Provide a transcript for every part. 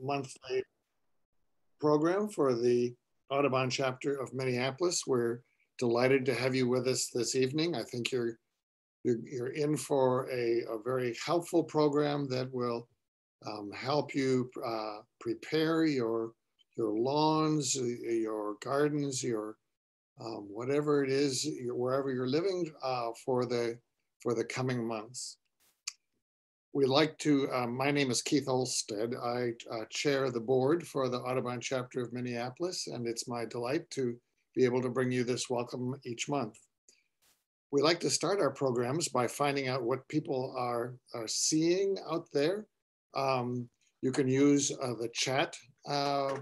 monthly program for the Audubon chapter of Minneapolis. We're delighted to have you with us this evening. I think you're you're, you're in for a, a, very helpful program that will um, help you uh, prepare your your lawns, your gardens, your um, whatever it is, wherever you're living uh, for the for the coming months we like to, uh, my name is Keith Olstead. I uh, chair the board for the Audubon chapter of Minneapolis, and it's my delight to be able to bring you this welcome each month. We like to start our programs by finding out what people are, are seeing out there. Um, you can use uh, the chat uh,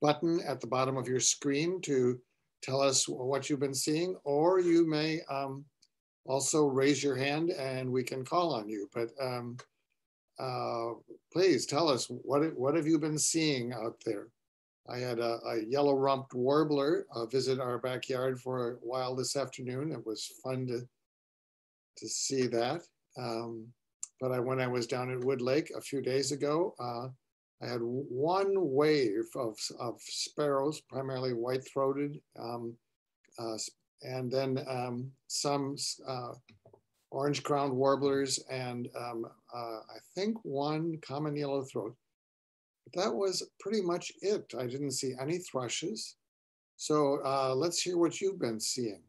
button at the bottom of your screen to tell us what you've been seeing, or you may um, also raise your hand and we can call on you. But um, uh, please tell us what what have you been seeing out there? I had a, a yellow rumped warbler uh, visit our backyard for a while this afternoon. It was fun to to see that. Um, but I, when I was down at Wood Lake a few days ago, uh, I had one wave of, of sparrows, primarily white-throated, um, uh, and then um, some uh, orange crowned warblers and um, uh, I think one common yellow throat. But that was pretty much it. I didn't see any thrushes. So uh, let's hear what you've been seeing.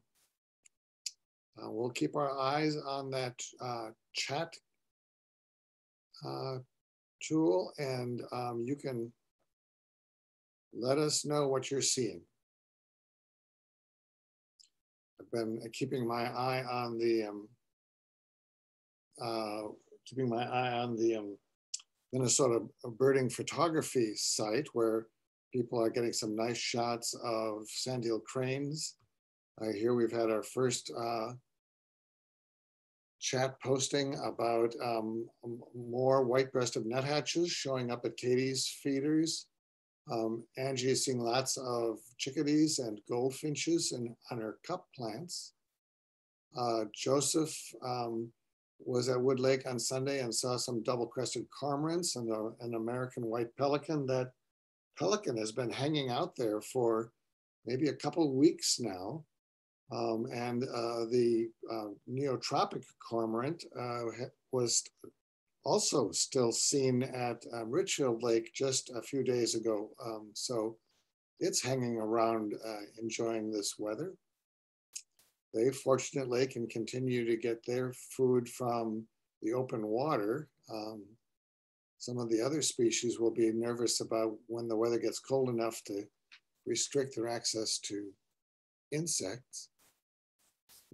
Uh, we'll keep our eyes on that uh, chat uh, tool and um, you can let us know what you're seeing. I've been keeping my eye on the um, uh, keeping my eye on the um, Minnesota birding photography site where people are getting some nice shots of sandhill cranes. I hear we've had our first uh, chat posting about um, more white-breasted nuthatches showing up at Katie's feeders. Um, Angie is seeing lots of chickadees and goldfinches in, on her cup plants. Uh, Joseph um, was at Wood Lake on Sunday and saw some double-crested cormorants and a, an American white pelican. That pelican has been hanging out there for maybe a couple weeks now. Um, and uh, the uh, neotropic cormorant uh, was also still seen at um, Richfield Lake just a few days ago. Um, so it's hanging around uh, enjoying this weather. They fortunately can continue to get their food from the open water. Um, some of the other species will be nervous about when the weather gets cold enough to restrict their access to insects.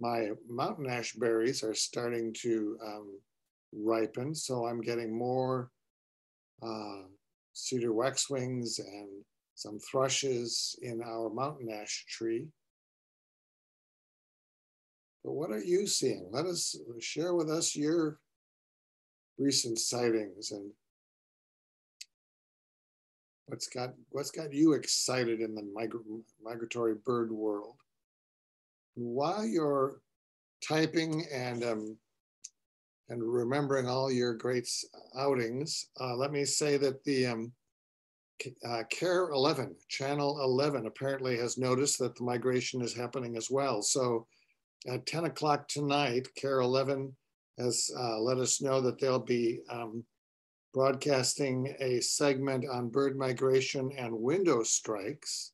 My mountain ash berries are starting to um, ripen. So I'm getting more uh, cedar waxwings and some thrushes in our mountain ash tree. But what are you seeing? Let us share with us your recent sightings and what's got what's got you excited in the migra- migratory bird world. While you're typing and um, and remembering all your great outings, uh, let me say that the um, uh, KARE 11, Channel 11, apparently has noticed that the migration is happening as well. So at 10 o'clock tonight, KARE 11 has uh, let us know that they'll be um, broadcasting a segment on bird migration and window strikes.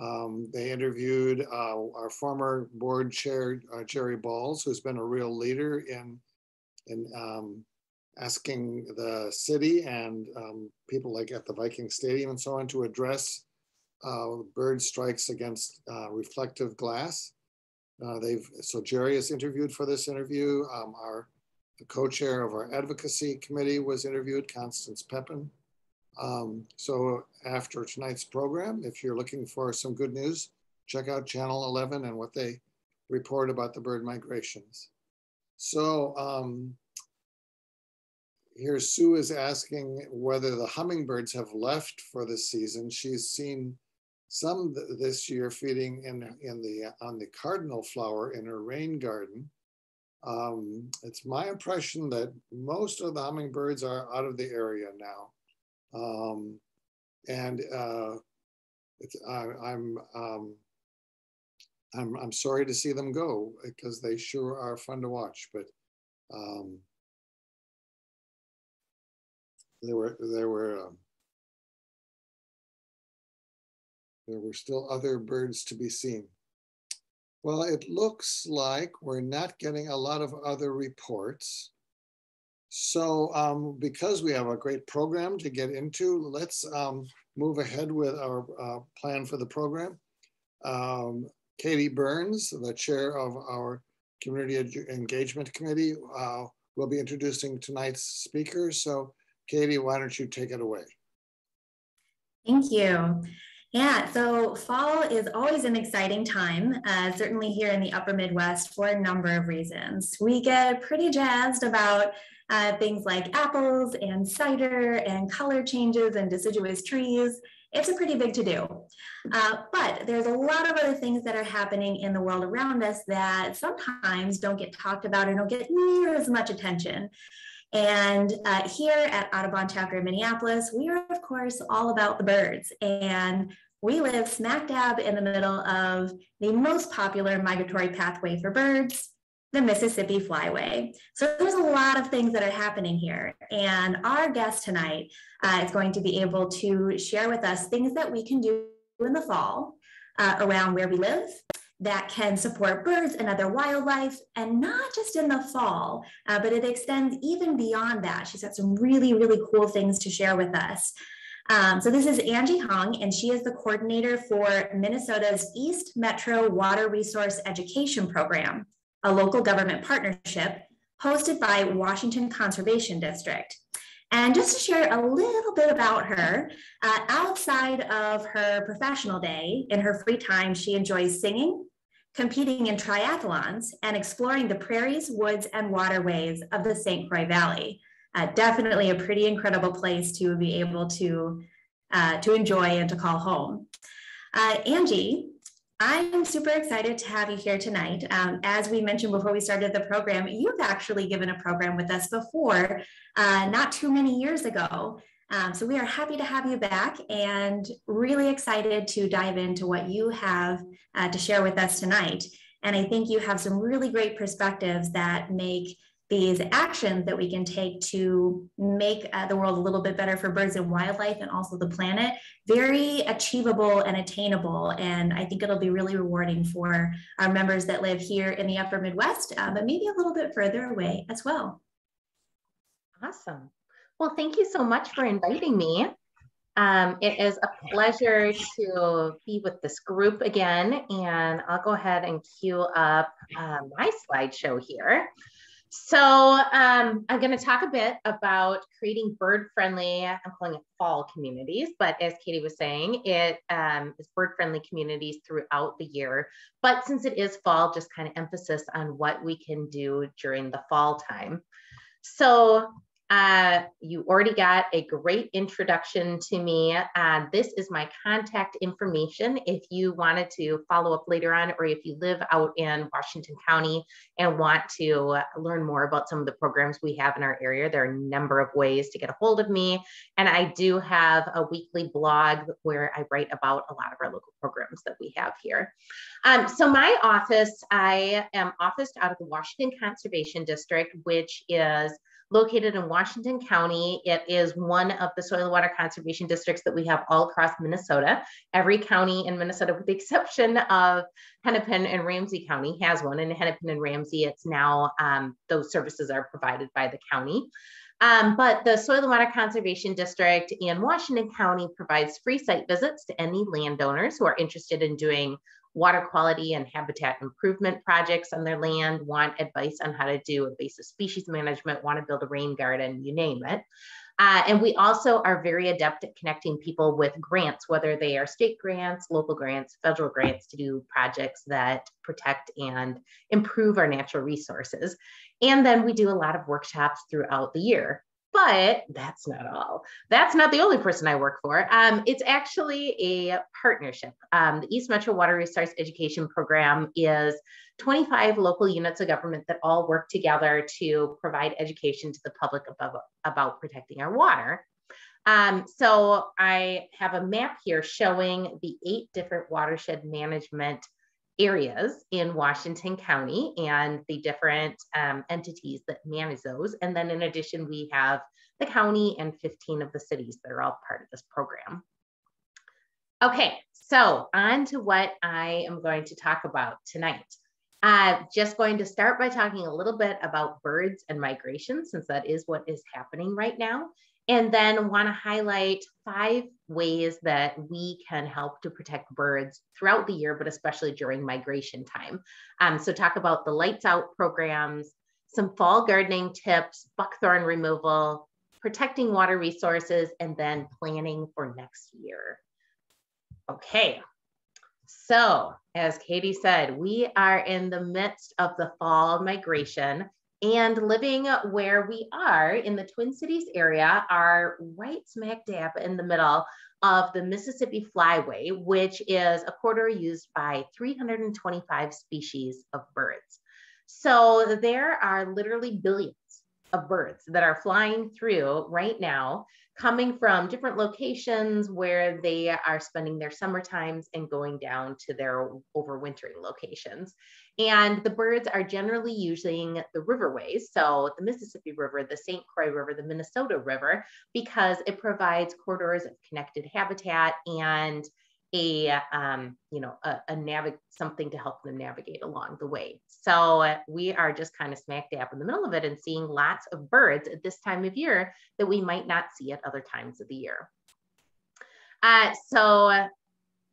Um, they interviewed uh, our former board chair, uh, Jerry Bahls, who's been a real leader in and um, asking the city and um, people like at the Viking Stadium and so on to address uh, bird strikes against uh, reflective glass. Uh, they've so Jerry is interviewed for this interview. Um, our the co-chair of our advocacy committee was interviewed, Constance Pepin. Um, so after tonight's program, if you're looking for some good news, check out Channel 11 and what they report about the bird migrations. So um, here Sue is asking whether the hummingbirds have left for the season. She's seen some th this year feeding in, in the, on the cardinal flower in her rain garden. Um, it's my impression that most of the hummingbirds are out of the area now. Um, and uh, I, I'm, um, I'm, I'm sorry to see them go because they sure are fun to watch, but um, there were, there were, um, there were still other birds to be seen. Well, it looks like we're not getting a lot of other reports. So um, because we have a great program to get into, let's um, move ahead with our uh, plan for the program. Um, Katie Burns, the chair of our Community Engagement Committee, uh, will be introducing tonight's speakers. So Katie, why don't you take it away? Thank you. Yeah, so fall is always an exciting time, uh, certainly here in the upper Midwest for a number of reasons. We get pretty jazzed about uh, things like apples and cider and color changes and deciduous trees. It's a pretty big to do. Uh, but there's a lot of other things that are happening in the world around us that sometimes don't get talked about or don't get near as much attention. And uh, here at Audubon chapter in Minneapolis, we are of course all about the birds. And we live smack dab in the middle of the most popular migratory pathway for birds, the Mississippi Flyway. So there's a lot of things that are happening here. And our guest tonight uh, is going to be able to share with us things that we can do in the fall uh, around where we live that can support birds and other wildlife, and not just in the fall, uh, but it extends even beyond that. She's got some really, really cool things to share with us. Um, so this is Angie Hong, and she is the coordinator for Minnesota's East Metro Water Resource Education Program, a local government partnership hosted by Washington Conservation District. And just to share a little bit about her, uh, outside of her professional day, in her free time, she enjoys singing, competing in triathlons, and exploring the prairies, woods, and waterways of the St. Croix Valley uh, definitely a pretty incredible place to be able to, uh, to enjoy and to call home. Uh, Angie, I'm super excited to have you here tonight. Um, as we mentioned before we started the program, you've actually given a program with us before, uh, not too many years ago. Um, so we are happy to have you back and really excited to dive into what you have uh, to share with us tonight. And I think you have some really great perspectives that make these actions that we can take to make uh, the world a little bit better for birds and wildlife and also the planet very achievable and attainable. And I think it'll be really rewarding for our members that live here in the upper Midwest, uh, but maybe a little bit further away as well. Awesome. Well, thank you so much for inviting me. Um, it is a pleasure to be with this group again, and I'll go ahead and cue up uh, my slideshow here. So um, I'm going to talk a bit about creating bird-friendly, I'm calling it fall communities, but as Katie was saying, it um, is bird-friendly communities throughout the year. But since it is fall, just kind of emphasis on what we can do during the fall time. So uh, you already got a great introduction to me. Uh, this is my contact information if you wanted to follow up later on, or if you live out in Washington County and want to learn more about some of the programs we have in our area. There are a number of ways to get a hold of me. And I do have a weekly blog where I write about a lot of our local programs that we have here. Um, so my office, I am officed out of the Washington Conservation District, which is located in Washington County. It is one of the soil and water conservation districts that we have all across Minnesota. Every county in Minnesota, with the exception of Hennepin and Ramsey County, has one. And Hennepin and Ramsey, it's now um, those services are provided by the county. Um, but the Soil and Water Conservation District in Washington County provides free site visits to any landowners who are interested in doing water quality and habitat improvement projects on their land, want advice on how to do invasive species management, want to build a rain garden, you name it. Uh, and we also are very adept at connecting people with grants, whether they are state grants, local grants, federal grants to do projects that protect and improve our natural resources. And then we do a lot of workshops throughout the year. But that's not all. That's not the only person I work for. Um, it's actually a partnership. Um, the East Metro Water Resource Education Program is 25 local units of government that all work together to provide education to the public about, about protecting our water. Um, so I have a map here showing the eight different watershed management areas in Washington County and the different um, entities that manage those. And then in addition, we have the county and 15 of the cities that are all part of this program. Okay, so on to what I am going to talk about tonight. Uh, just going to start by talking a little bit about birds and migration, since that is what is happening right now. And then want to highlight five ways that we can help to protect birds throughout the year, but especially during migration time. Um, so talk about the lights out programs, some fall gardening tips, buckthorn removal, protecting water resources, and then planning for next year. Okay, so as Katie said, we are in the midst of the fall migration and living where we are in the Twin Cities area are right smack dab in the middle of the Mississippi Flyway, which is a corridor used by 325 species of birds. So there are literally billions of birds that are flying through right now coming from different locations where they are spending their summer times and going down to their overwintering locations. And the birds are generally using the riverways, so the Mississippi River, the St. Croix River, the Minnesota River, because it provides corridors of connected habitat and a um, you know a, a navig something to help them navigate along the way. So we are just kind of smack dab in the middle of it and seeing lots of birds at this time of year that we might not see at other times of the year. Uh, so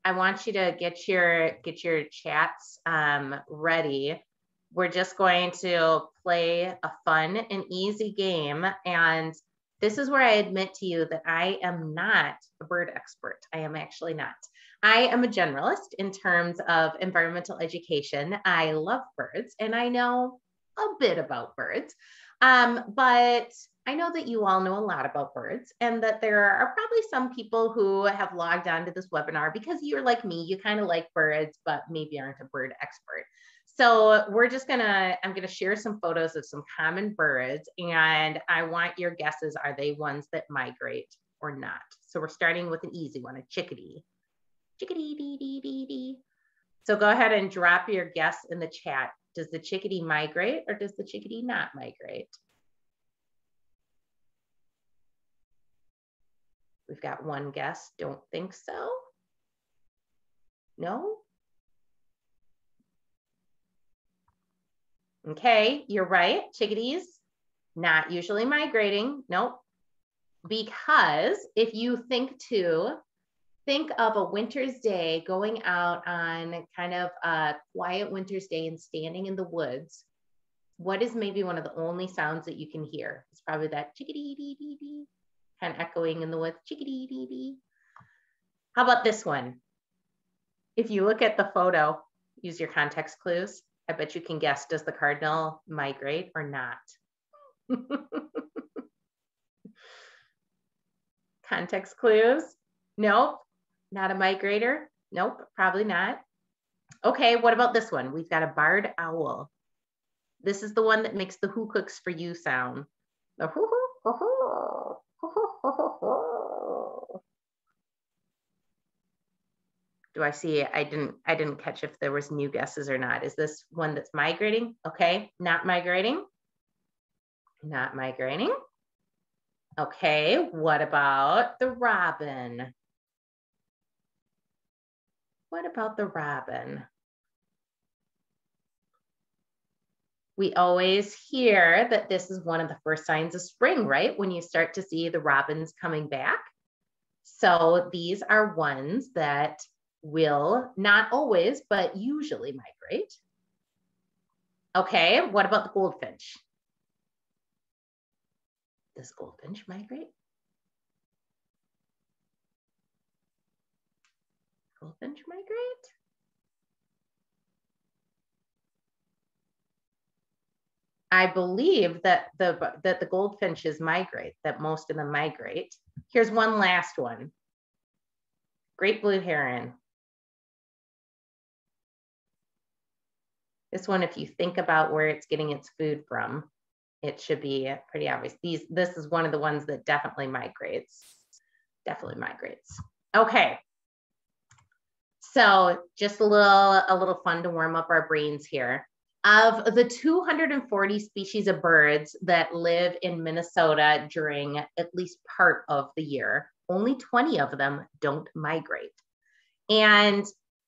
I want you to get your get your chats um, ready. We're just going to play a fun and easy game and this is where I admit to you that I am not a bird expert. I am actually not. I am a generalist in terms of environmental education. I love birds and I know a bit about birds, um, but I know that you all know a lot about birds and that there are probably some people who have logged on to this webinar because you're like me, you kind of like birds, but maybe aren't a bird expert. So we're just gonna, I'm gonna share some photos of some common birds and I want your guesses, are they ones that migrate or not? So we're starting with an easy one, a chickadee. Chickadee, dee, dee, dee, dee. So go ahead and drop your guess in the chat. Does the chickadee migrate or does the chickadee not migrate? We've got one guess, don't think so. No? Okay, you're right, chickadees, not usually migrating, nope. Because if you think to think of a winter's day going out on kind of a quiet winter's day and standing in the woods. What is maybe one of the only sounds that you can hear? It's probably that chickadee dee dee dee kind of echoing in the woods chickadee dee dee how about this one? If you look at the photo use your context clues. I bet you can guess does the cardinal migrate or not? Context clues? Nope not a migrator? Nope, probably not. Okay, what about this one? We've got a barred owl. This is the one that makes the who cooks for you sound. The hoo hoo hoo hoo. Do I see? I didn't. I didn't catch if there was new guesses or not. Is this one that's migrating? Okay, not migrating. Not migrating. Okay, what about the robin? What about the robin? We always hear that this is one of the first signs of spring, right? When you start to see the robins coming back. So these are ones that will not always, but usually migrate. Okay, what about the goldfinch? Does goldfinch migrate? Goldfinch migrate? I believe that the that the goldfinches migrate, that most of them migrate. Here's one last one. Great blue heron. This one, if you think about where it's getting its food from, it should be pretty obvious. These, this is one of the ones that definitely migrates. definitely migrates. Okay. So just a little, a little fun to warm up our brains here. Of the 240 species of birds that live in Minnesota during at least part of the year, only 20 of them don't migrate. And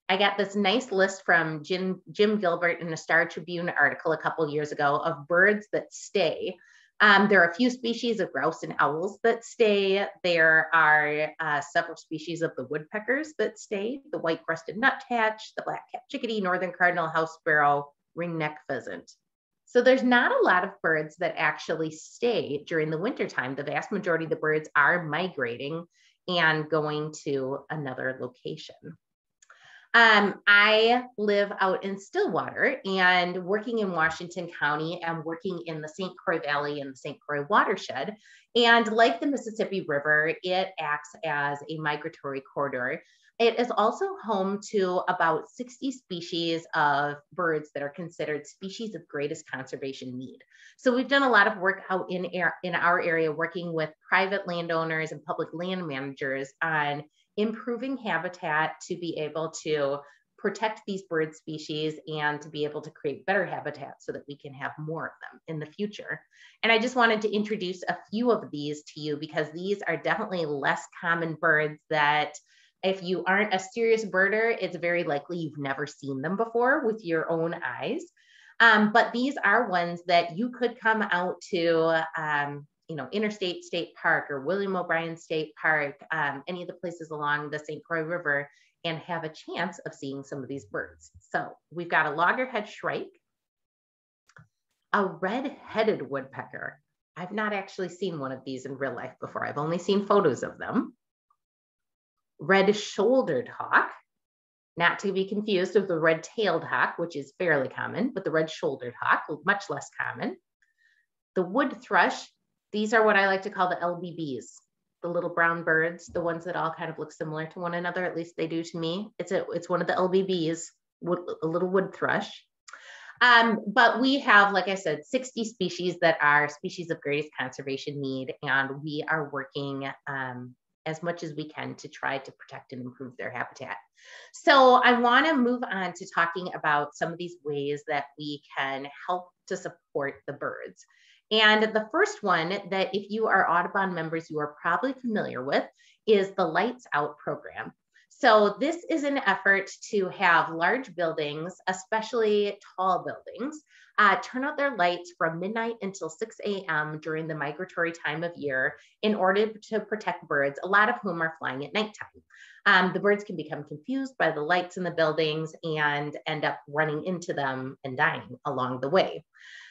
I got this nice list from Jim, Jim Gilbert in a Star Tribune article a couple years ago of birds that stay. Um, there are a few species of grouse and owls that stay. There are uh, several species of the woodpeckers that stay, the white-breasted nuthatch, the black-capped chickadee, northern cardinal, house sparrow, ringneck pheasant. So there's not a lot of birds that actually stay during the wintertime. The vast majority of the birds are migrating and going to another location. Um, I live out in Stillwater and working in Washington County and working in the St. Croix Valley and the St. Croix watershed. And like the Mississippi River, it acts as a migratory corridor. It is also home to about 60 species of birds that are considered species of greatest conservation need. So we've done a lot of work out in, in our area working with private landowners and public land managers on improving habitat to be able to protect these bird species and to be able to create better habitat so that we can have more of them in the future. And I just wanted to introduce a few of these to you because these are definitely less common birds that if you aren't a serious birder, it's very likely you've never seen them before with your own eyes. Um, but these are ones that you could come out to, um, you know, Interstate State Park or William O'Brien State Park, um, any of the places along the St. Croix River, and have a chance of seeing some of these birds. So we've got a loggerhead shrike, a red-headed woodpecker. I've not actually seen one of these in real life before. I've only seen photos of them red-shouldered hawk, not to be confused with the red-tailed hawk, which is fairly common, but the red-shouldered hawk, much less common. The wood thrush, these are what I like to call the LBBs, the little brown birds, the ones that all kind of look similar to one another, at least they do to me. It's, a, it's one of the LBBs, wood, a little wood thrush. Um, but we have, like I said, 60 species that are species of greatest conservation need, and we are working um, as much as we can to try to protect and improve their habitat. So I want to move on to talking about some of these ways that we can help to support the birds. And the first one that if you are Audubon members, you are probably familiar with is the Lights Out program. So this is an effort to have large buildings, especially tall buildings, uh, turn out their lights from midnight until 6 a.m. during the migratory time of year in order to protect birds, a lot of whom are flying at nighttime. Um, the birds can become confused by the lights in the buildings and end up running into them and dying along the way.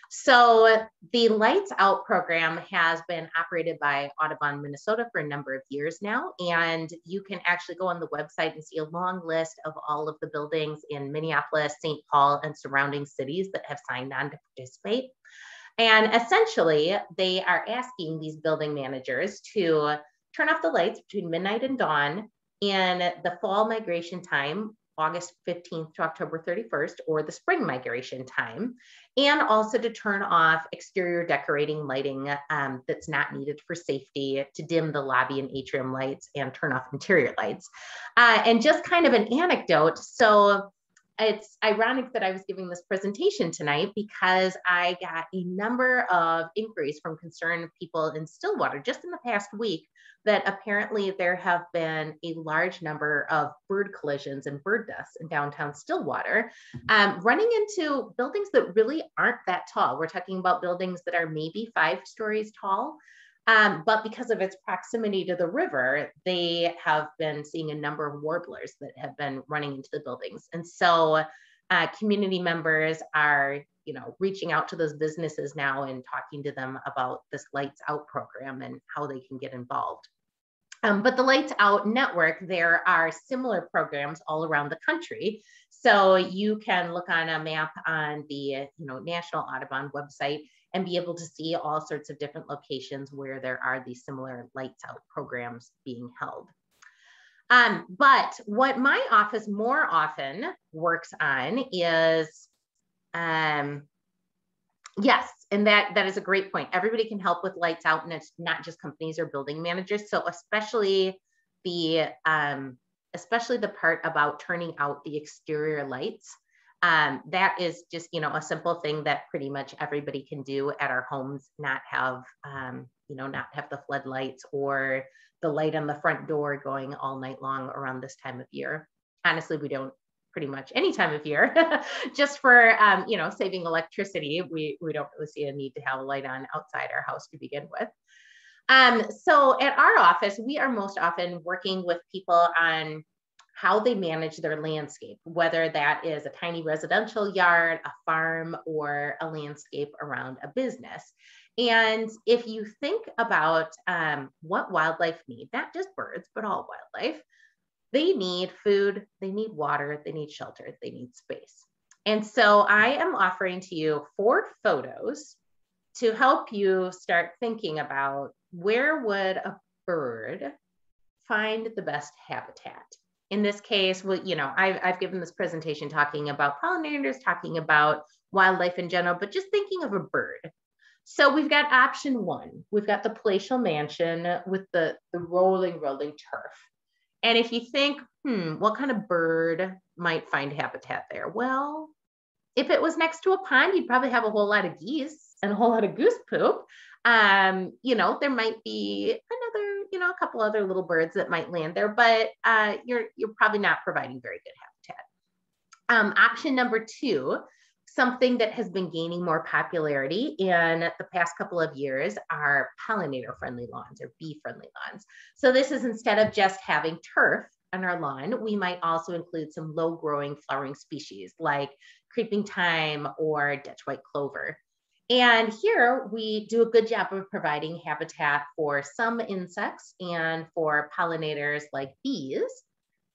So the Lights Out program has been operated by Audubon Minnesota for a number of years now, and you can actually go on the website and see a long list of all of the buildings in Minneapolis, St. Paul, and surrounding cities that have signed on to participate. And essentially, they are asking these building managers to turn off the lights between midnight and dawn in the fall migration time August 15th to October 31st, or the spring migration time, and also to turn off exterior decorating lighting um, that's not needed for safety, to dim the lobby and atrium lights, and turn off interior lights. Uh, and just kind of an anecdote. So it's ironic that I was giving this presentation tonight because I got a number of inquiries from concerned people in Stillwater just in the past week that apparently there have been a large number of bird collisions and bird deaths in downtown Stillwater, um, running into buildings that really aren't that tall. We're talking about buildings that are maybe five stories tall. Um, but because of its proximity to the river, they have been seeing a number of warblers that have been running into the buildings. And so uh, community members are, you know, reaching out to those businesses now and talking to them about this Lights Out program and how they can get involved. Um, but the Lights Out Network, there are similar programs all around the country. So you can look on a map on the you know, National Audubon website and be able to see all sorts of different locations where there are these similar Lights Out programs being held. Um, but what my office more often works on is um, Yes, and that that is a great point. Everybody can help with lights out, and it's not just companies or building managers. So especially the, um, especially the part about turning out the exterior lights. Um, that is just, you know, a simple thing that pretty much everybody can do at our homes, not have, um, you know, not have the floodlights or the light on the front door going all night long around this time of year. Honestly, we don't pretty much any time of year, just for um, you know saving electricity. We we don't really see a need to have a light on outside our house to begin with. Um, so at our office, we are most often working with people on how they manage their landscape, whether that is a tiny residential yard, a farm, or a landscape around a business. And if you think about um, what wildlife need, not just birds, but all wildlife, they need food, they need water, they need shelter, they need space. And so I am offering to you four photos to help you start thinking about where would a bird find the best habitat. In this case, well, you know, I've, I've given this presentation talking about pollinators, talking about wildlife in general, but just thinking of a bird. So we've got option one. We've got the palatial mansion with the, the rolling, rolling turf. And if you think, hmm, what kind of bird might find habitat there? Well, if it was next to a pond, you'd probably have a whole lot of geese and a whole lot of goose poop. Um, you know, there might be another, you know, a couple other little birds that might land there, but uh, you're you're probably not providing very good habitat. Um, option number two something that has been gaining more popularity in the past couple of years are pollinator friendly lawns or bee friendly lawns. So this is instead of just having turf on our lawn, we might also include some low growing flowering species like creeping thyme or Dutch white clover. And here we do a good job of providing habitat for some insects and for pollinators like bees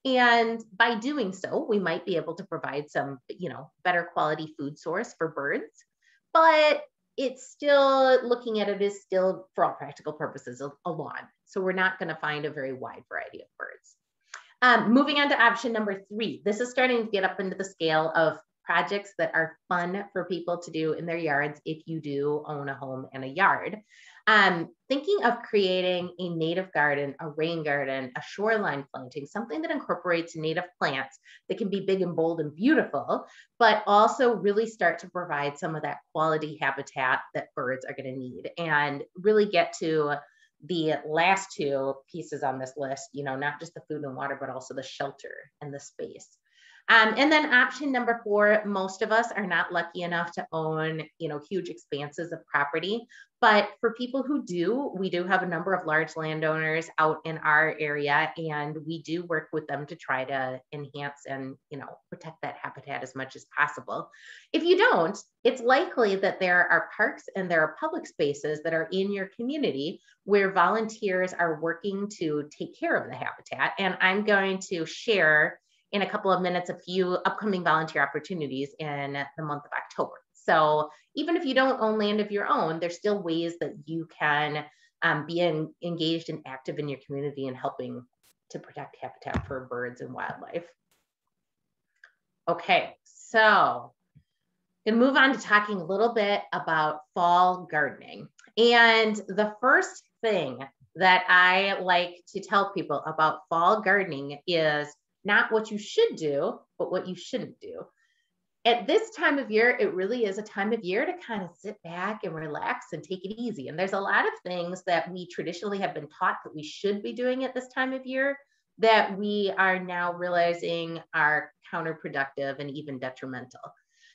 and by doing so, we might be able to provide some, you know, better quality food source for birds. But it's still looking at it is still, for all practical purposes, a, a lawn. So we're not going to find a very wide variety of birds. Um, moving on to option number three. This is starting to get up into the scale of projects that are fun for people to do in their yards if you do own a home and a yard. Um, thinking of creating a native garden, a rain garden, a shoreline planting, something that incorporates native plants that can be big and bold and beautiful, but also really start to provide some of that quality habitat that birds are going to need and really get to the last two pieces on this list, you know, not just the food and water, but also the shelter and the space. Um, and then option number four, most of us are not lucky enough to own, you know, huge expanses of property. But for people who do, we do have a number of large landowners out in our area, and we do work with them to try to enhance and, you know, protect that habitat as much as possible. If you don't, it's likely that there are parks and there are public spaces that are in your community where volunteers are working to take care of the habitat. And I'm going to share in a couple of minutes a few upcoming volunteer opportunities in the month of October. So even if you don't own land of your own, there's still ways that you can um, be in, engaged and active in your community and helping to protect habitat for birds and wildlife. Okay, so gonna move on to talking a little bit about fall gardening. And the first thing that I like to tell people about fall gardening is not what you should do, but what you shouldn't do. At this time of year, it really is a time of year to kind of sit back and relax and take it easy. And there's a lot of things that we traditionally have been taught that we should be doing at this time of year that we are now realizing are counterproductive and even detrimental.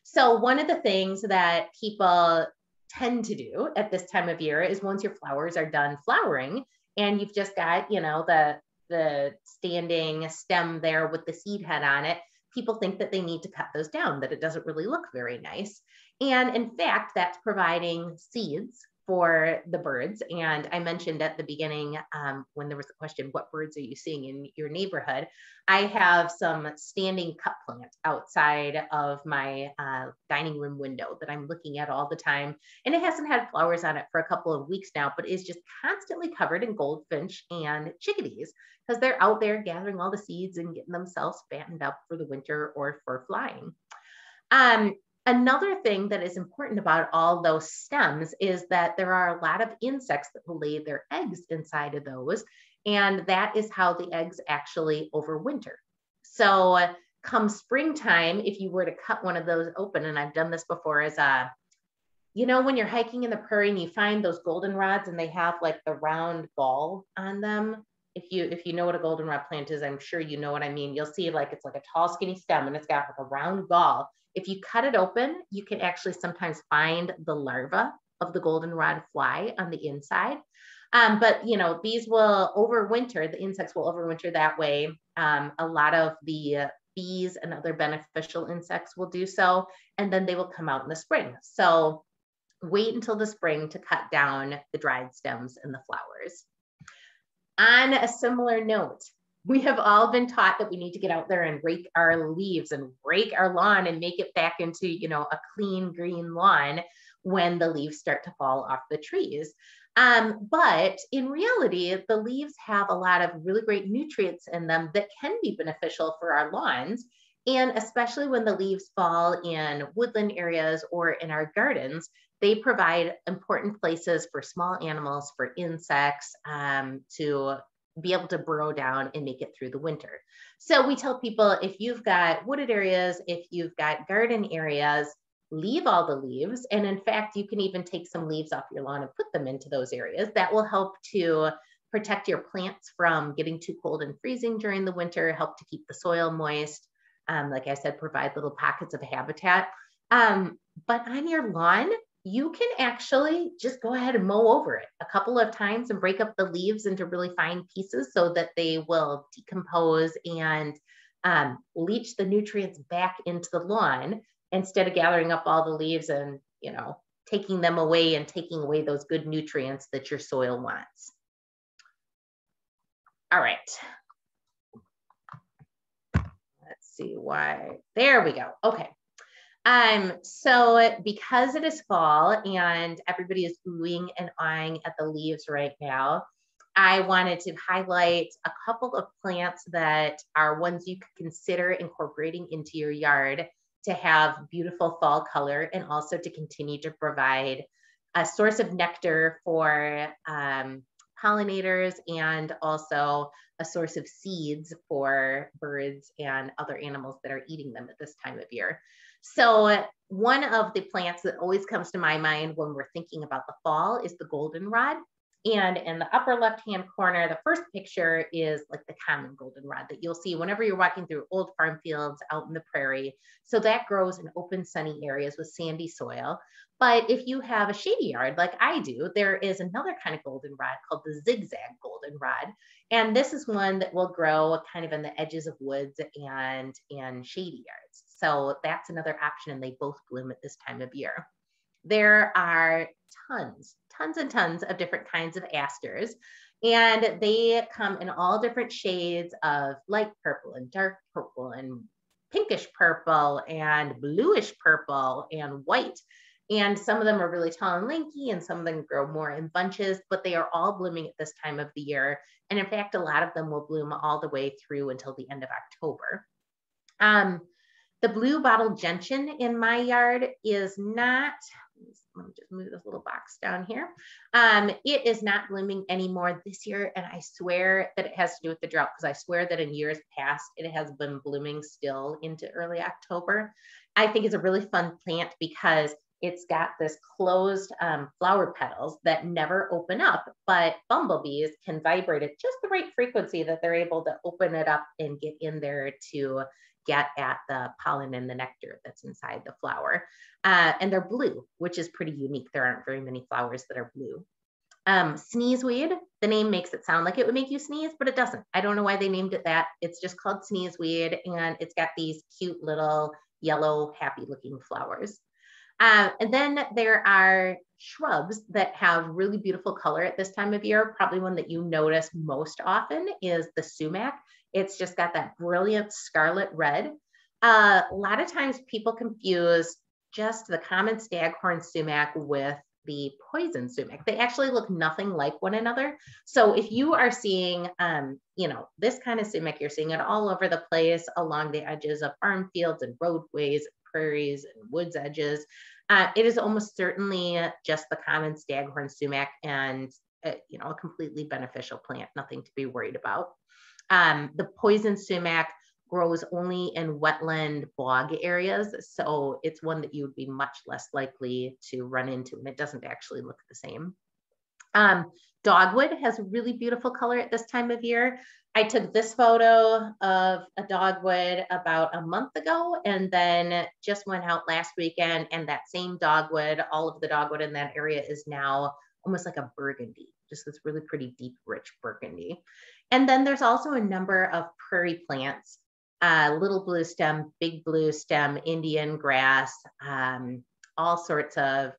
So, one of the things that people tend to do at this time of year is once your flowers are done flowering and you've just got, you know, the the standing stem there with the seed head on it, people think that they need to cut those down, that it doesn't really look very nice. And in fact, that's providing seeds for the birds. And I mentioned at the beginning um, when there was a question, what birds are you seeing in your neighborhood? I have some standing cup plant outside of my uh, dining room window that I'm looking at all the time. And it hasn't had flowers on it for a couple of weeks now, but is just constantly covered in goldfinch and chickadees because they're out there gathering all the seeds and getting themselves fattened up for the winter or for flying. Um, Another thing that is important about all those stems is that there are a lot of insects that will lay their eggs inside of those. And that is how the eggs actually overwinter. So come springtime, if you were to cut one of those open, and I've done this before as a, uh, you know, when you're hiking in the prairie and you find those goldenrods and they have like the round ball on them. If you if you know what a goldenrod plant is, I'm sure you know what I mean. You'll see like it's like a tall, skinny stem and it's got like a round gall. If you cut it open, you can actually sometimes find the larva of the goldenrod fly on the inside. Um, but you know, bees will overwinter, the insects will overwinter that way. Um, a lot of the bees and other beneficial insects will do so, and then they will come out in the spring. So wait until the spring to cut down the dried stems and the flowers. On a similar note, we have all been taught that we need to get out there and rake our leaves and rake our lawn and make it back into, you know, a clean green lawn when the leaves start to fall off the trees. Um, but in reality, the leaves have a lot of really great nutrients in them that can be beneficial for our lawns. And especially when the leaves fall in woodland areas or in our gardens, they provide important places for small animals, for insects um, to be able to burrow down and make it through the winter. So we tell people if you've got wooded areas, if you've got garden areas, leave all the leaves. And in fact, you can even take some leaves off your lawn and put them into those areas. That will help to protect your plants from getting too cold and freezing during the winter, help to keep the soil moist. Um, like I said, provide little pockets of habitat. Um, but on your lawn, you can actually just go ahead and mow over it a couple of times and break up the leaves into really fine pieces so that they will decompose and um, leach the nutrients back into the lawn instead of gathering up all the leaves and, you know, taking them away and taking away those good nutrients that your soil wants. All right. Let's see why. There we go. Okay. Um, so because it is fall and everybody is oohing and eyeing at the leaves right now, I wanted to highlight a couple of plants that are ones you could consider incorporating into your yard to have beautiful fall color and also to continue to provide a source of nectar for um, pollinators and also a source of seeds for birds and other animals that are eating them at this time of year. So one of the plants that always comes to my mind when we're thinking about the fall is the goldenrod. And in the upper left-hand corner, the first picture is like the common goldenrod that you'll see whenever you're walking through old farm fields out in the prairie. So that grows in open sunny areas with sandy soil. But if you have a shady yard like I do, there is another kind of goldenrod called the zigzag goldenrod. And this is one that will grow kind of in the edges of woods and in shady yards. So that's another option and they both bloom at this time of year. There are tons, tons and tons of different kinds of asters. And they come in all different shades of light purple and dark purple and pinkish purple and bluish purple and white. And some of them are really tall and lanky, and some of them grow more in bunches, but they are all blooming at this time of the year. And in fact, a lot of them will bloom all the way through until the end of October. Um, the blue bottle gentian in my yard is not, let me just move this little box down here. Um, it is not blooming anymore this year. And I swear that it has to do with the drought because I swear that in years past, it has been blooming still into early October. I think it's a really fun plant because it's got this closed um, flower petals that never open up, but bumblebees can vibrate at just the right frequency that they're able to open it up and get in there to get at the pollen and the nectar that's inside the flower. Uh, and they're blue, which is pretty unique. There aren't very many flowers that are blue. Um, sneezeweed, the name makes it sound like it would make you sneeze, but it doesn't. I don't know why they named it that. It's just called sneezeweed and it's got these cute little yellow, happy looking flowers. Uh, and then there are shrubs that have really beautiful color at this time of year. Probably one that you notice most often is the sumac. It's just got that brilliant scarlet red. Uh, a lot of times people confuse just the common staghorn sumac with the poison sumac. They actually look nothing like one another. So if you are seeing, um, you know, this kind of sumac, you're seeing it all over the place along the edges of farm fields and roadways, prairies and woods edges. Uh, it is almost certainly just the common staghorn sumac and a, you know, a completely beneficial plant, nothing to be worried about. Um, the poison sumac grows only in wetland bog areas. So it's one that you would be much less likely to run into and it doesn't actually look the same. Um, dogwood has a really beautiful color at this time of year. I took this photo of a dogwood about a month ago and then just went out last weekend and that same dogwood, all of the dogwood in that area is now almost like a burgundy, just this really pretty deep, rich burgundy. And then there's also a number of prairie plants, uh, little blue stem, big blue stem, Indian grass, um, all sorts of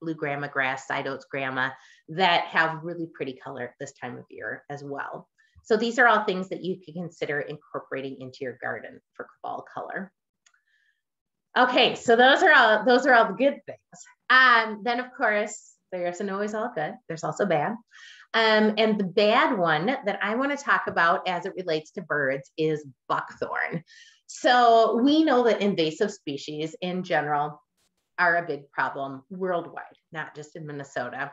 blue grama grass, side oats grama that have really pretty color this time of year as well. So these are all things that you can consider incorporating into your garden for fall color. Okay, so those are all those are all the good things. Um, then of course, there isn't always all good. There's also bad. Um, and the bad one that I want to talk about as it relates to birds is buckthorn. So we know that invasive species in general are a big problem worldwide, not just in Minnesota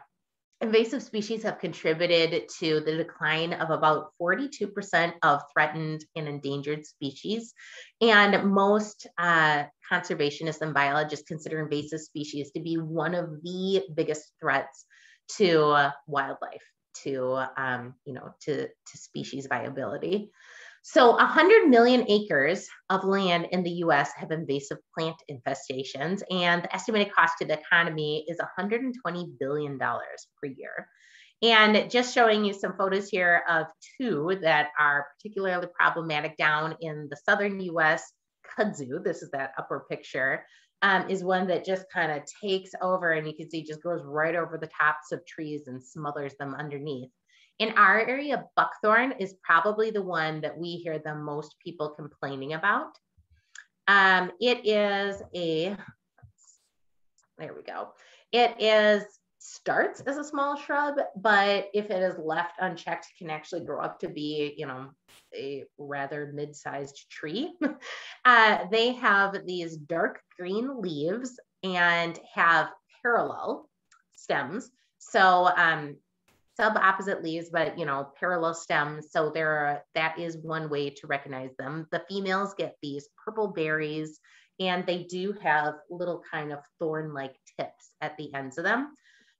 invasive species have contributed to the decline of about 42% of threatened and endangered species. And most uh, conservationists and biologists consider invasive species to be one of the biggest threats to uh, wildlife, to, um, you know, to, to species viability. So 100 million acres of land in the US have invasive plant infestations, and the estimated cost to the economy is $120 billion per year. And just showing you some photos here of two that are particularly problematic down in the southern US. Kudzu, this is that upper picture, um, is one that just kind of takes over and you can see just goes right over the tops of trees and smothers them underneath. In our area, buckthorn is probably the one that we hear the most people complaining about. Um, it is a, there we go. It is starts as a small shrub, but if it is left unchecked, can actually grow up to be, you know, a rather mid-sized tree. uh, they have these dark green leaves and have parallel stems. So um, sub-opposite leaves, but you know, parallel stems. So there are, that is one way to recognize them. The females get these purple berries and they do have little kind of thorn-like tips at the ends of them.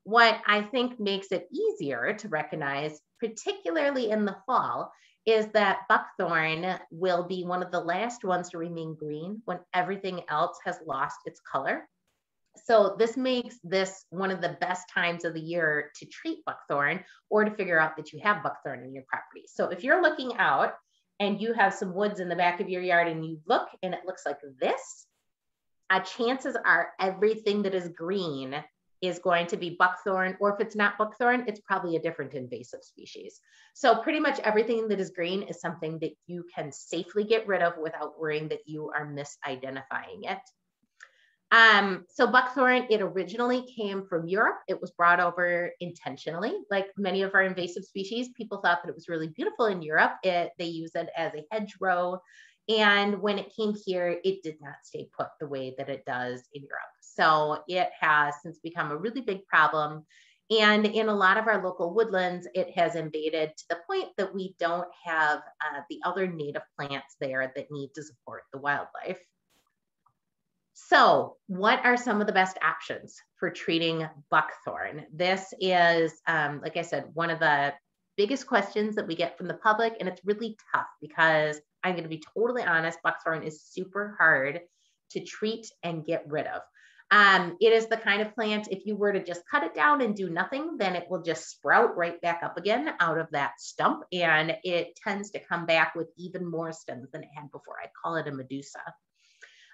What I think makes it easier to recognize, particularly in the fall, is that buckthorn will be one of the last ones to remain green when everything else has lost its color. So this makes this one of the best times of the year to treat buckthorn or to figure out that you have buckthorn in your property. So if you're looking out and you have some woods in the back of your yard and you look and it looks like this, uh, chances are everything that is green is going to be buckthorn, or if it's not buckthorn, it's probably a different invasive species. So pretty much everything that is green is something that you can safely get rid of without worrying that you are misidentifying it. Um, so buckthorn, it originally came from Europe. It was brought over intentionally. Like many of our invasive species, people thought that it was really beautiful in Europe. It, they use it as a hedgerow. And when it came here, it did not stay put the way that it does in Europe. So it has since become a really big problem. And in a lot of our local woodlands, it has invaded to the point that we don't have uh, the other native plants there that need to support the wildlife. So, what are some of the best options for treating buckthorn? This is, um, like I said, one of the biggest questions that we get from the public, and it's really tough because I'm going to be totally honest, buckthorn is super hard to treat and get rid of. Um, it is the kind of plant, if you were to just cut it down and do nothing, then it will just sprout right back up again out of that stump. And it tends to come back with even more stems than it had before. I call it a Medusa.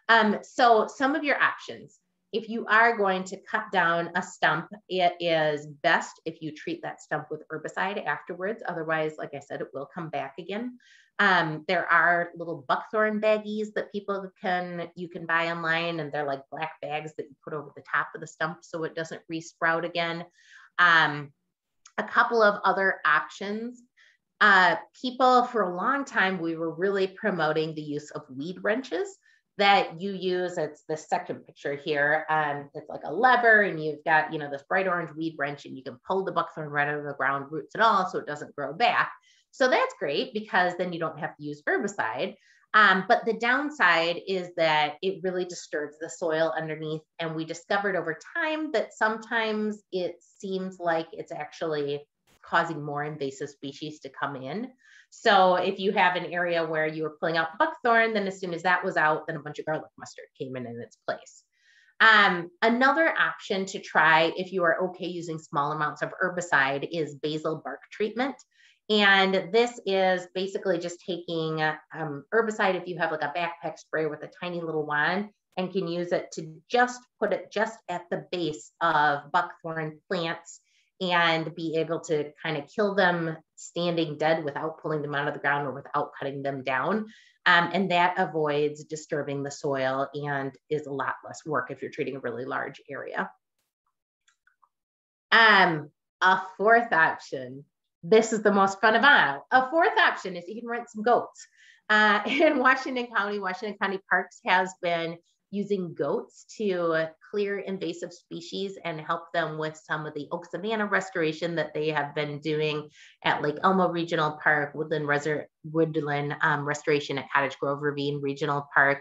Um, so some of your options, if you are going to cut down a stump, it is best if you treat that stump with herbicide afterwards. Otherwise, like I said, it will come back again. Um, there are little buckthorn baggies that people can, you can buy online and they're like black bags that you put over the top of the stump so it doesn't resprout again. Um, a couple of other options uh, people for a long time, we were really promoting the use of weed wrenches that you use. It's the second picture here. Um, it's like a lever and you've got, you know, this bright orange weed wrench and you can pull the buckthorn right out of the ground, roots and all, so it doesn't grow back. So that's great because then you don't have to use herbicide. Um, but the downside is that it really disturbs the soil underneath. And we discovered over time that sometimes it seems like it's actually causing more invasive species to come in. So if you have an area where you were pulling out buckthorn, then as soon as that was out, then a bunch of garlic mustard came in in its place. Um, another option to try if you are okay using small amounts of herbicide is basal bark treatment. And this is basically just taking um, herbicide if you have like a backpack spray with a tiny little wand and can use it to just put it just at the base of buckthorn plants and be able to kind of kill them standing dead without pulling them out of the ground or without cutting them down. Um, and that avoids disturbing the soil and is a lot less work if you're treating a really large area. Um, a fourth option this is the most fun of all. A fourth option is you can rent some goats. Uh, in Washington County, Washington County Parks has been using goats to clear invasive species and help them with some of the oak savanna restoration that they have been doing at Lake Elmo Regional Park, Woodland, Resor- Woodland um, Restoration at Cottage Grove Ravine Regional Park.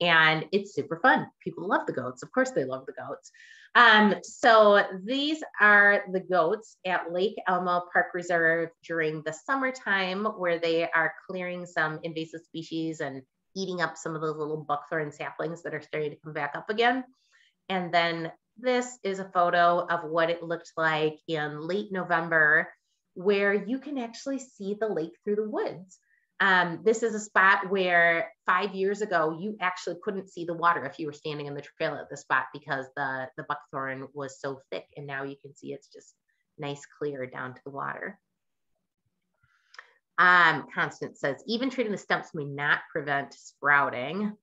And it's super fun. People love the goats. Of course, they love the goats. Um, so these are the goats at Lake Elmo Park Reserve during the summertime where they are clearing some invasive species and eating up some of those little buckthorn saplings that are starting to come back up again. And then this is a photo of what it looked like in late November where you can actually see the lake through the woods. Um, this is a spot where five years ago, you actually couldn't see the water if you were standing in the trail at the spot because the, the buckthorn was so thick. And now you can see it's just nice, clear down to the water. Um, Constance says, even treating the stumps may not prevent sprouting.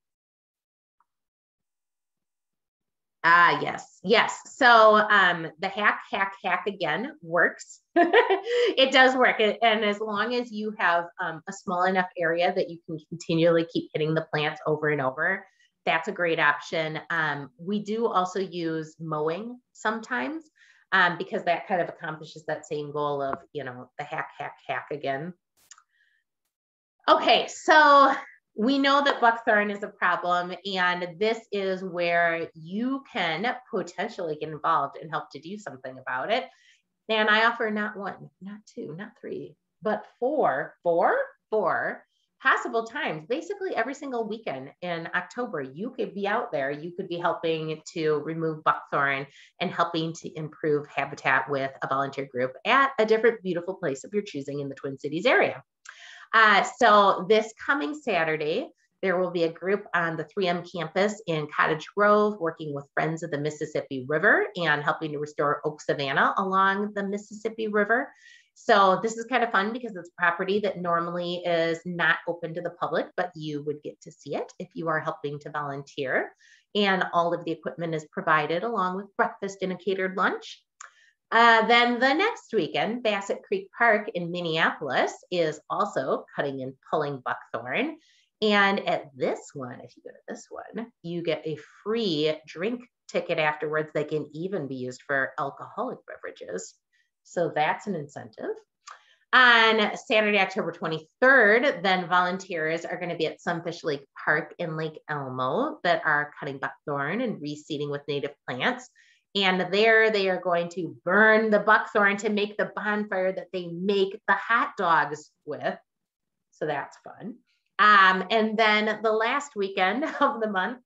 Ah, yes, yes. So um, the hack, hack, hack again works. it does work. And as long as you have um, a small enough area that you can continually keep hitting the plants over and over, that's a great option. Um, we do also use mowing sometimes um, because that kind of accomplishes that same goal of, you know, the hack, hack, hack again. Okay, so we know that buckthorn is a problem, and this is where you can potentially get involved and help to do something about it. And I offer not one, not two, not three, but four, four, four possible times, basically every single weekend in October, you could be out there. You could be helping to remove buckthorn and helping to improve habitat with a volunteer group at a different beautiful place of your choosing in the Twin Cities area. Uh, so this coming Saturday, there will be a group on the 3M campus in Cottage Grove working with Friends of the Mississippi River and helping to restore oak savanna along the Mississippi River. So this is kind of fun because it's property that normally is not open to the public, but you would get to see it if you are helping to volunteer. And all of the equipment is provided along with breakfast and a catered lunch. Uh, then the next weekend, Bassett Creek Park in Minneapolis is also cutting and pulling buckthorn. And at this one, if you go to this one, you get a free drink ticket afterwards that can even be used for alcoholic beverages. So that's an incentive. On Saturday, October 23rd, then volunteers are going to be at Sunfish Lake Park in Lake Elmo that are cutting buckthorn and reseeding with native plants. And there they are going to burn the buckthorn to make the bonfire that they make the hot dogs with. So that's fun. Um, and then the last weekend of the month,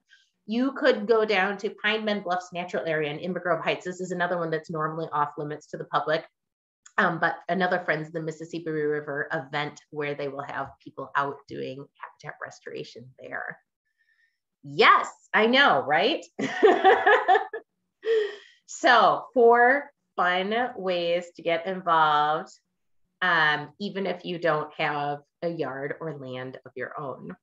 you could go down to Pine Bend Bluffs Natural Area in Inver Grove Heights. This is another one that's normally off limits to the public. Um, but another Friends the Mississippi River event where they will have people out doing habitat restoration there. Yes, I know, right? So four fun ways to get involved, um, even if you don't have a yard or land of your own.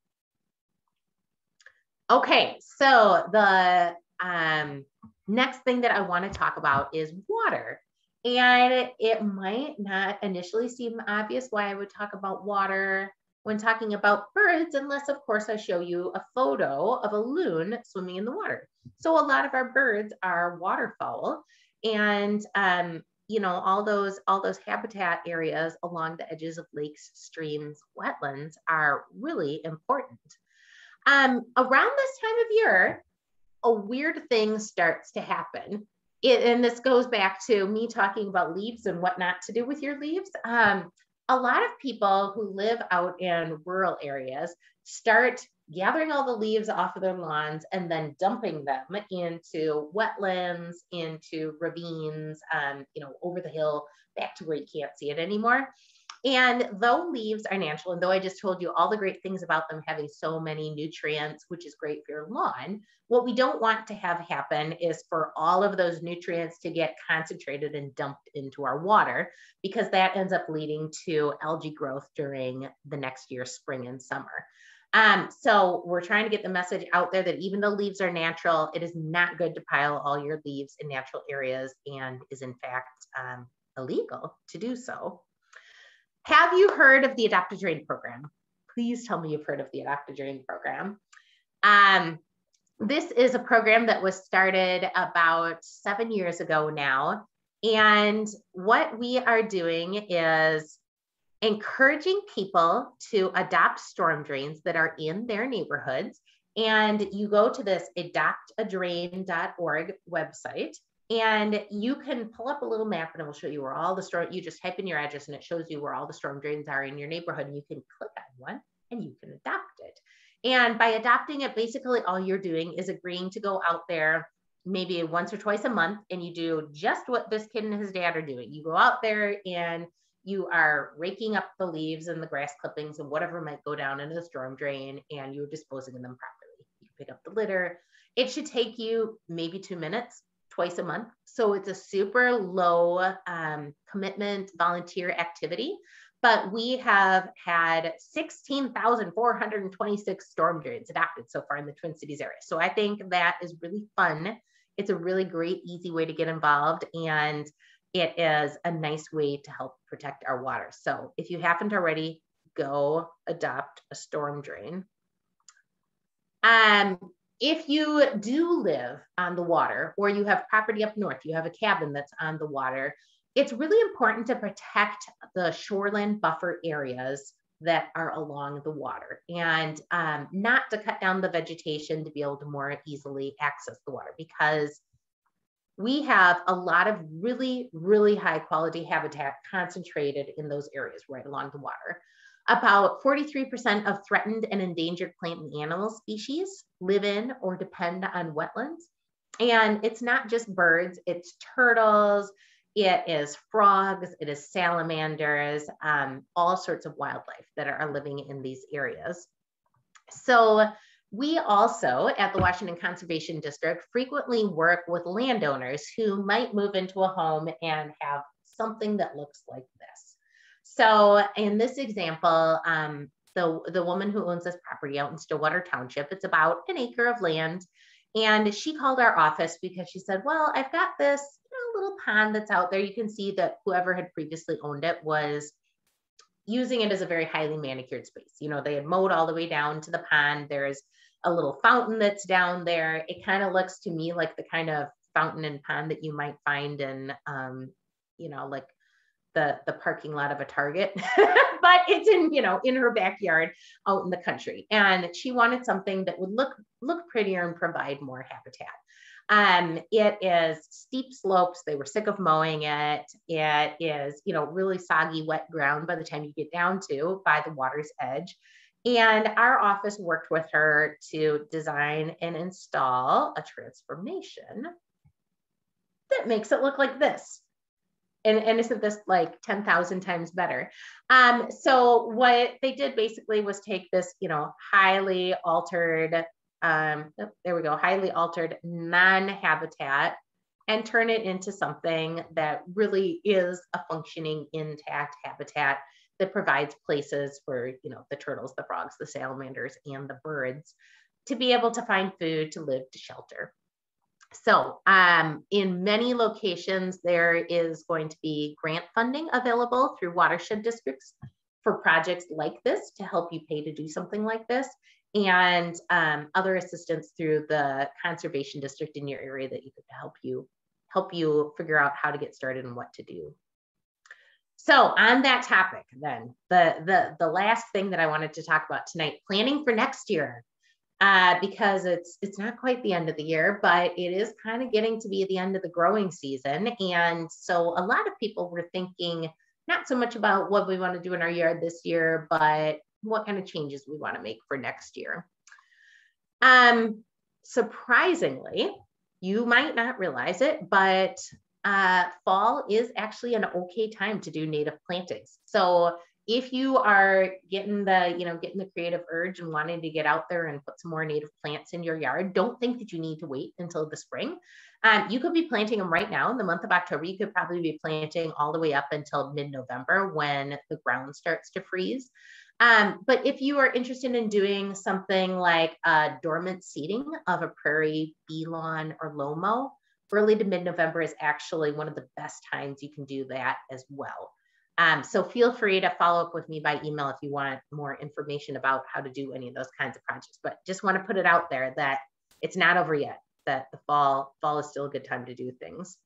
Okay, so the um, next thing that I want to talk about is water. And it might not initially seem obvious why I would talk about water when talking about birds, unless of course I show you a photo of a loon swimming in the water. So a lot of our birds are waterfowl and um, you know, all those, all those habitat areas along the edges of lakes, streams, wetlands are really important. Um, around this time of year, a weird thing starts to happen. It, and this goes back to me talking about leaves and what not to do with your leaves. Um, a lot of people who live out in rural areas start gathering all the leaves off of their lawns and then dumping them into wetlands, into ravines, um, you know, over the hill, back to where you can't see it anymore. And though leaves are natural, and though I just told you all the great things about them having so many nutrients, which is great for your lawn, what we don't want to have happen is for all of those nutrients to get concentrated and dumped into our water, because that ends up leading to algae growth during the next year's spring and summer. Um, so we're trying to get the message out there that even though leaves are natural, it is not good to pile all your leaves in natural areas and is in fact um, illegal to do so. Have you heard of the Adopt a Drain program? Please tell me you've heard of the Adopt a Drain program. Um, this is a program that was started about seven years ago now. And what we are doing is encouraging people to adopt storm drains that are in their neighborhoods. And you go to this adoptadrain.org website and you can pull up a little map and it will show you where all the storm, you just type in your address and it shows you where all the storm drains are in your neighborhood. And you can click on one and you can adopt it. And by adopting it, basically all you're doing is agreeing to go out there maybe once or twice a month and you do just what this kid and his dad are doing. You go out there and you are raking up the leaves and the grass clippings and whatever might go down into the storm drain and you're disposing of them properly. You pick up the litter. It should take you maybe two minutes twice a month. So it's a super low um, commitment volunteer activity. But we have had 16,426 storm drains adopted so far in the Twin Cities area. So I think that is really fun. It's a really great, easy way to get involved. And it is a nice way to help protect our water. So if you haven't already, go adopt a storm drain. Um, if you do live on the water or you have property up north, you have a cabin that's on the water, it's really important to protect the shoreline buffer areas that are along the water and um, not to cut down the vegetation to be able to more easily access the water because we have a lot of really, really high quality habitat concentrated in those areas right along the water. About 43% of threatened and endangered plant and animal species live in or depend on wetlands. And it's not just birds, it's turtles, it is frogs, it is salamanders, um, all sorts of wildlife that are living in these areas. So we also at the Washington Conservation District frequently work with landowners who might move into a home and have something that looks like this. So in this example, um, the, the woman who owns this property out in Stillwater Township, it's about an acre of land. And she called our office because she said, well, I've got this you know, little pond that's out there. You can see that whoever had previously owned it was using it as a very highly manicured space. You know, they had mowed all the way down to the pond. There's a little fountain that's down there. It kind of looks to me like the kind of fountain and pond that you might find in, um, you know, like the the parking lot of a Target, but it's in you know in her backyard out in the country, and she wanted something that would look look prettier and provide more habitat. Um, it is steep slopes. They were sick of mowing it. It is you know really soggy, wet ground by the time you get down to by the water's edge. And our office worked with her to design and install a transformation that makes it look like this. And, and isn't this like 10,000 times better? Um, so what they did basically was take this, you know, highly altered, um, oh, there we go, highly altered non-habitat and turn it into something that really is a functioning intact habitat that provides places for you know the turtles the frogs the salamanders and the birds to be able to find food to live to shelter so um, in many locations there is going to be grant funding available through watershed districts for projects like this to help you pay to do something like this and um, other assistance through the conservation district in your area that you could help you help you figure out how to get started and what to do. So on that topic, then the the the last thing that I wanted to talk about tonight, planning for next year, uh, because it's it's not quite the end of the year, but it is kind of getting to be the end of the growing season, and so a lot of people were thinking not so much about what we want to do in our yard this year, but what kind of changes we want to make for next year. Um, surprisingly, you might not realize it, but uh, fall is actually an okay time to do native plantings. So if you are getting the, you know, getting the creative urge and wanting to get out there and put some more native plants in your yard, don't think that you need to wait until the spring. Um, you could be planting them right now in the month of October. You could probably be planting all the way up until mid-November when the ground starts to freeze. Um, but if you are interested in doing something like a dormant seeding of a prairie bee lawn or low mow, early to mid-November is actually one of the best times you can do that as well. Um, so feel free to follow up with me by email if you want more information about how to do any of those kinds of projects. But just want to put it out there that it's not over yet, that the fall, fall is still a good time to do things.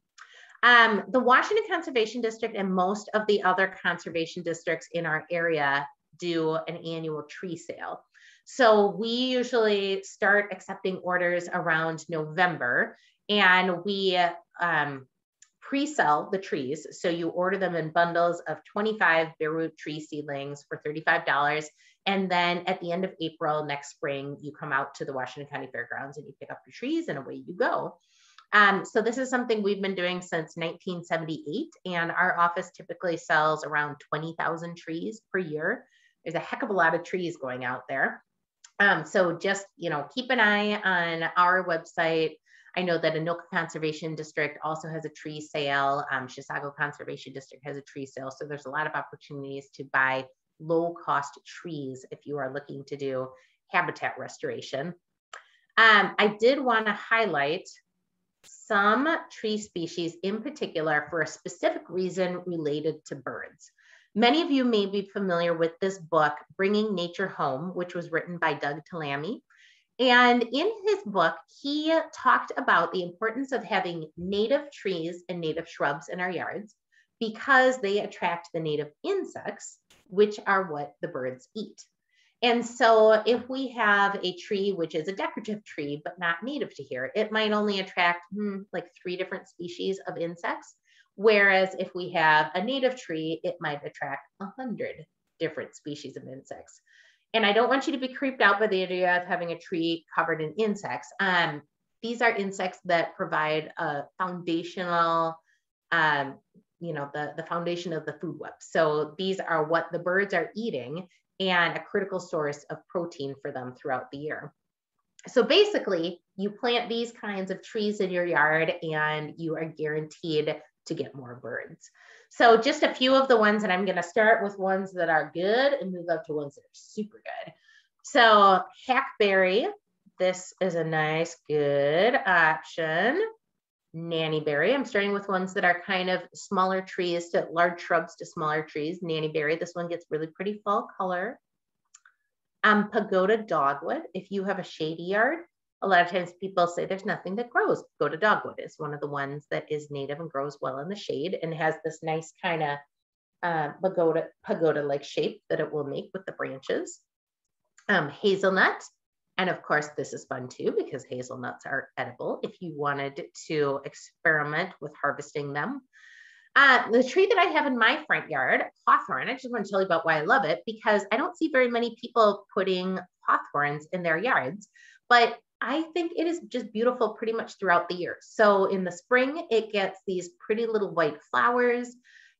Um, the Washington Conservation District and most of the other conservation districts in our area do an annual tree sale. So we usually start accepting orders around November and we um, pre-sell the trees. So you order them in bundles of 25 bare root tree seedlings for $35. And then at the end of April next spring, you come out to the Washington County Fairgrounds and you pick up your trees and away you go. Um, so this is something we've been doing since 1978 and our office typically sells around 20,000 trees per year. There's a heck of a lot of trees going out there. Um, so just, you know, keep an eye on our website. I know that Anoka Conservation District also has a tree sale. Um, Chisago Conservation District has a tree sale. So there's a lot of opportunities to buy low cost trees if you are looking to do habitat restoration. Um, I did want to highlight some tree species in particular for a specific reason related to birds. Many of you may be familiar with this book, Bringing Nature Home, which was written by Doug Tallamy. And in his book, he talked about the importance of having native trees and native shrubs in our yards because they attract the native insects, which are what the birds eat. And so if we have a tree, which is a decorative tree, but not native to here, it might only attract hmm, like three different species of insects. Whereas if we have a native tree, it might attract a hundred different species of insects. And I don't want you to be creeped out by the idea of having a tree covered in insects. Um, these are insects that provide a foundational, um, you know, the, the foundation of the food web. So these are what the birds are eating and a critical source of protein for them throughout the year. So basically, you plant these kinds of trees in your yard and you are guaranteed to get more birds. So just a few of the ones, and I'm gonna start with ones that are good and move up to ones that are super good. So hackberry, this is a nice, good option. Nanny berry, I'm starting with ones that are kind of smaller trees to large shrubs to smaller trees. Nanny berry, this one gets really pretty fall color. Um, pagoda dogwood, if you have a shady yard, a lot of times people say there's nothing that grows. Pagoda dogwood is one of the ones that is native and grows well in the shade and has this nice kind of uh, pagoda pagoda like shape that it will make with the branches. Um, hazelnut, and of course this is fun too because hazelnuts are edible if you wanted to experiment with harvesting them. Uh, the tree that I have in my front yard, hawthorn, I just want to tell you about why I love it because I don't see very many people putting hawthorns in their yards, but I think it is just beautiful pretty much throughout the year. So in the spring, it gets these pretty little white flowers.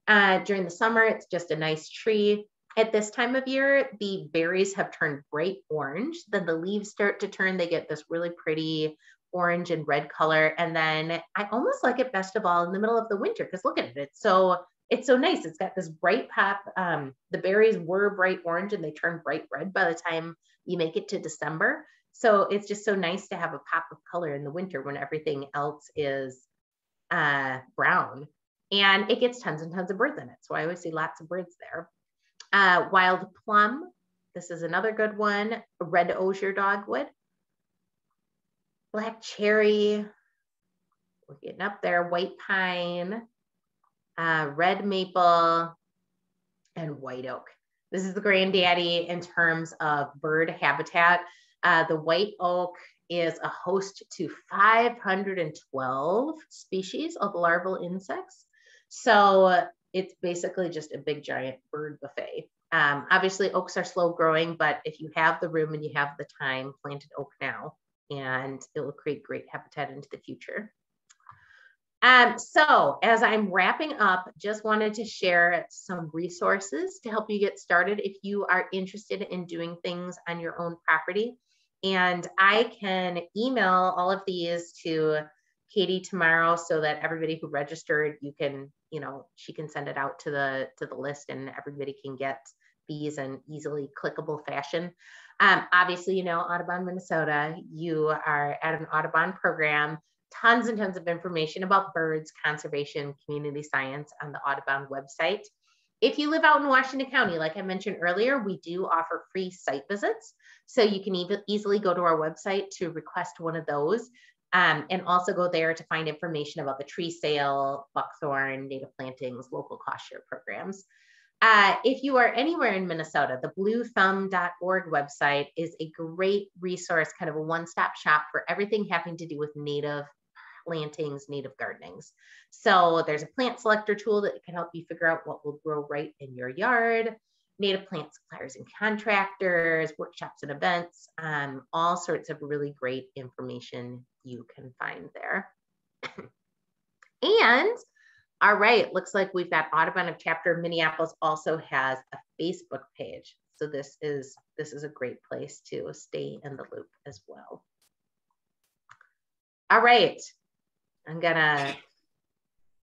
Uh, during the summer, it's just a nice tree. At this time of year, the berries have turned bright orange. Then the leaves start to turn. They get this really pretty orange and red color. And then I almost like it best of all in the middle of the winter because look at it. It's so it's so nice. It's got this bright pop. Um, the berries were bright orange and they turn bright red by the time you make it to December. So it's just so nice to have a pop of color in the winter when everything else is uh, brown. And it gets tons and tons of birds in it. So I always see lots of birds there. Uh, wild plum, this is another good one. Red osier dogwood. Black cherry, we're getting up there. White pine, uh, red maple, and white oak. This is the granddaddy in terms of bird habitat. Uh, the white oak is a host to 512 species of larval insects. So it's basically just a big giant bird buffet. Um, obviously, oaks are slow growing, but if you have the room and you have the time, plant an oak now, and it will create great habitat into the future. Um, so as I'm wrapping up, just wanted to share some resources to help you get started if you are interested in doing things on your own property. And I can email all of these to Katie tomorrow so that everybody who registered, you can, you know, she can send it out to the to the list and everybody can get these in easily clickable fashion. Um, obviously, you know, Audubon, Minnesota, you are at an Audubon program tons and tons of information about birds, conservation, community science on the Audubon website. If you live out in Washington County, like I mentioned earlier, we do offer free site visits. So you can e easily go to our website to request one of those um, and also go there to find information about the tree sale, buckthorn, native plantings, local cost share programs. Uh, if you are anywhere in Minnesota, the bluethumb.org website is a great resource, kind of a one stop shop for everything having to do with native plantings, native gardenings. So there's a plant selector tool that can help you figure out what will grow right in your yard, native plant suppliers and contractors, workshops and events, um, all sorts of really great information you can find there. and all right, looks like we've got Audubon of Chapter Minneapolis also has a Facebook page. So this is this is a great place to stay in the loop as well. All right, I'm gonna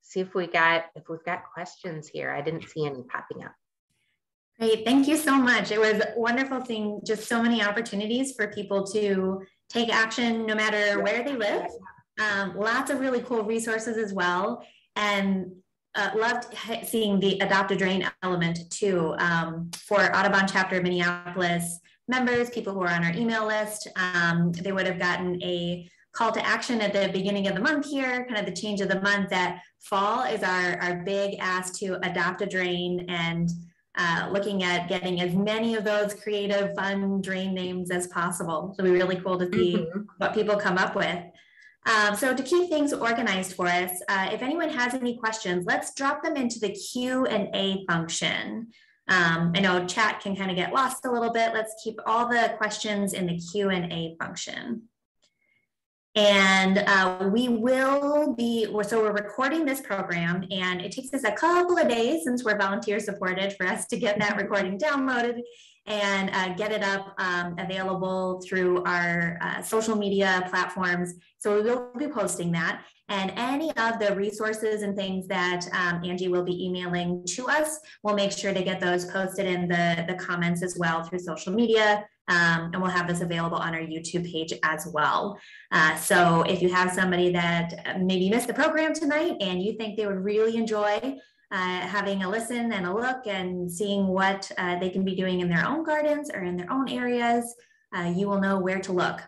see if we got if we've got questions here. I didn't see any popping up. Great, thank you so much. It was wonderful seeing just so many opportunities for people to take action no matter where they live. Um, lots of really cool resources as well. And uh, loved seeing the adopt a drain element too um, for Audubon chapter Minneapolis members, people who are on our email list. Um, they would have gotten a call to action at the beginning of the month here, kind of the change of the month that fall is our, our big ask to adopt a drain and uh, looking at getting as many of those creative, fun drain names as possible. So it'll be really cool to see mm-hmm. what people come up with. Um, so to keep things organized for us, uh, if anyone has any questions, let's drop them into the Q and A function. Um, I know chat can kind of get lost a little bit. Let's keep all the questions in the Q and A function. And uh, we will be, so we're recording this program and it takes us a couple of days since we're volunteer supported for us to get that recording downloaded and uh, get it up um, available through our uh, social media platforms. So we will be posting that. And any of the resources and things that um, Angie will be emailing to us, we'll make sure to get those posted in the, the comments as well through social media. Um, and we'll have this available on our YouTube page as well. Uh, so if you have somebody that maybe missed the program tonight and you think they would really enjoy uh, having a listen and a look and seeing what uh, they can be doing in their own gardens or in their own areas, uh, you will know where to look.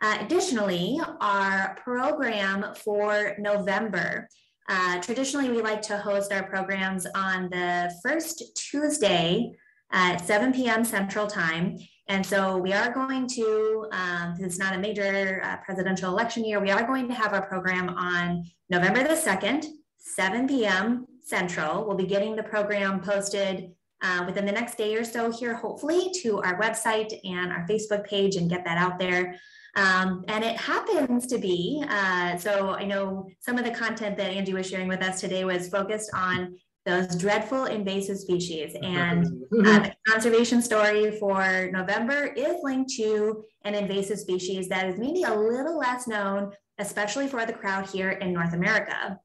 Uh, additionally, our program for November. Uh, traditionally, we like to host our programs on the first Tuesday at 7 p.m. Central Time. And so we are going to, um, it's not a major uh, presidential election year, we are going to have our program on November the 2nd, 7 p.m. Central. We'll be getting the program posted uh, within the next day or so here, hopefully, to our website and our Facebook page and get that out there. Um, and it happens to be, uh, so I know some of the content that Angie was sharing with us today was focused on those dreadful invasive species. And uh, the conservation story for November is linked to an invasive species that is maybe a little less known, especially for the crowd here in North America.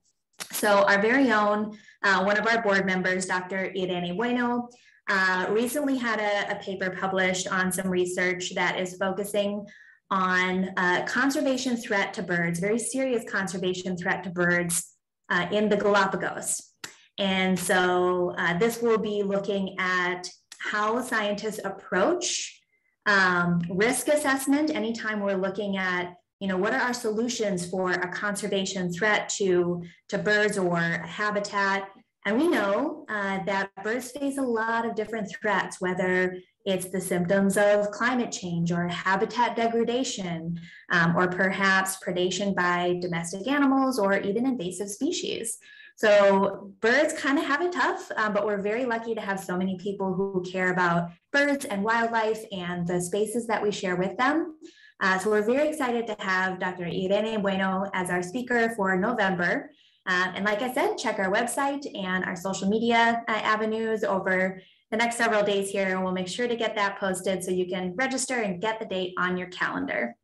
So our very own, uh, one of our board members, Dr. Irene Bueno, uh, recently had a, a, paper published on some research that is focusing on uh, conservation threat to birds, very serious conservation threat to birds uh, in the Galapagos. And so uh, this will be looking at how scientists approach um, risk assessment anytime we're looking at you know what are our solutions for a conservation threat to to birds or habitat and we know uh, that birds face a lot of different threats whether it's the symptoms of climate change or habitat degradation um, or perhaps predation by domestic animals or even invasive species so birds kind of have it tough, um, but we're very lucky to have so many people who care about birds and wildlife and the spaces that we share with them. Uh, so we're very excited to have Dr. Irene Bueno as our speaker for November. Uh, and like I said, check our website and our social media uh, avenues over the next several days here. And we'll make sure to get that posted so you can register and get the date on your calendar.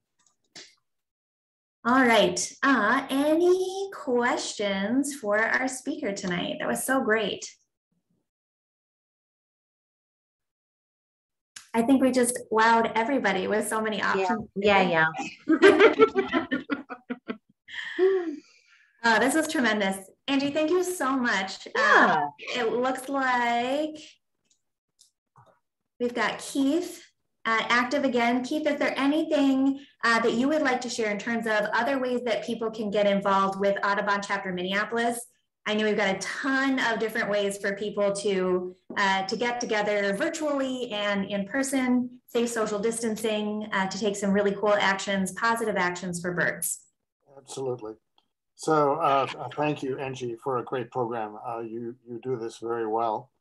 All right. Uh, any questions for our speaker tonight? That was so great. I think we just wowed everybody with so many options. Yeah, yeah. yeah. oh, this was tremendous. Angie, thank you so much. Yeah. Uh, it looks like we've got Keith uh, active again. Keith, is there anything uh, that you would like to share in terms of other ways that people can get involved with Audubon Chapter Minneapolis? I know we've got a ton of different ways for people to uh, to get together virtually and in person, safe social distancing, uh, to take some really cool actions, positive actions for birds. Absolutely. So uh, thank you, Angie, for a great program. Uh, you you do this very well.